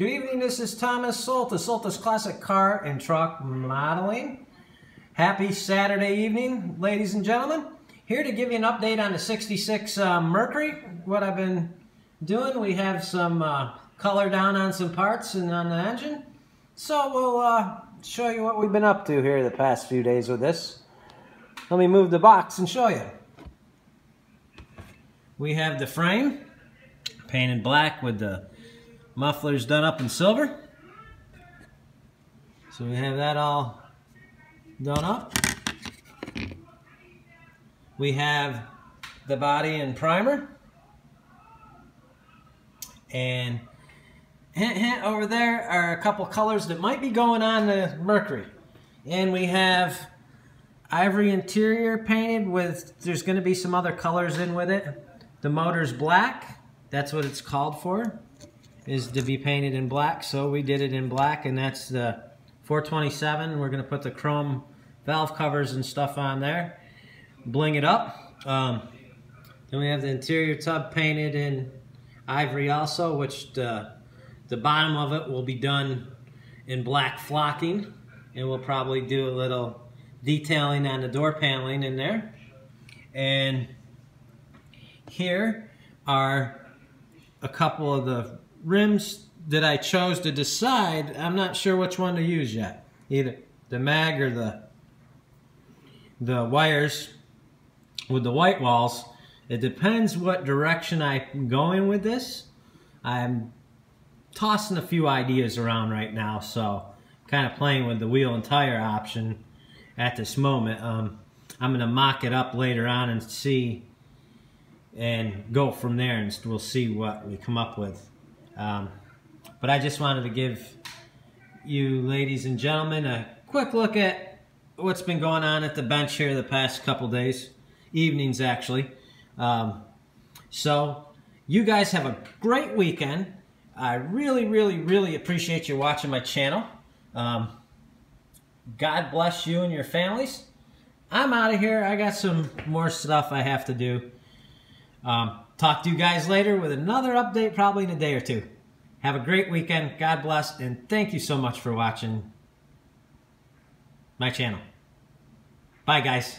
Good evening, this is Thomas Soltis, Soltis Classic Car and Truck Modeling. Happy Saturday evening, ladies and gentlemen. Here to give you an update on the 66 uh, Mercury, what I've been doing. We have some uh, color down on some parts and on the engine. So we'll uh, show you what we've been up to here the past few days with this. Let me move the box and show you. We have the frame painted black with the mufflers done up in silver. So we have that all done up. We have the body and primer. And hint, hint, over there are a couple colors that might be going on the Mercury. And we have ivory interior painted with, there's going to be some other colors in with it. The motor's black. That's what it's called for, is to be painted in black. So we did it in black, and that's the 427. We're going to put the chrome valve covers and stuff on there. Bling it up. Um, then we have the interior tub painted in ivory also, which the, the bottom of it will be done in black flocking. And we'll probably do a little detailing on the door paneling in there. And here are a couple of the rims that I chose to decide. I'm not sure which one to use yet. Either the mag or the the wires with the white walls. It depends what direction I'm going with this. I'm tossing a few ideas around right now, so kind of playing with the wheel and tire option at this moment. Um, I'm going to mock it up later on and see and go from there and we'll see what we come up with. Um, but I just wanted to give you ladies and gentlemen a quick look at what's been going on at the bench here the past couple days, evenings actually. Um, so you guys have a great weekend. I really, really, really appreciate you watching my channel. Um, God bless you and your families. I'm out of here. I got some more stuff I have to do. Um, talk to you guys later with another update probably in a day or two. Have a great weekend. God bless. And thank you so much for watching my channel. Bye, guys.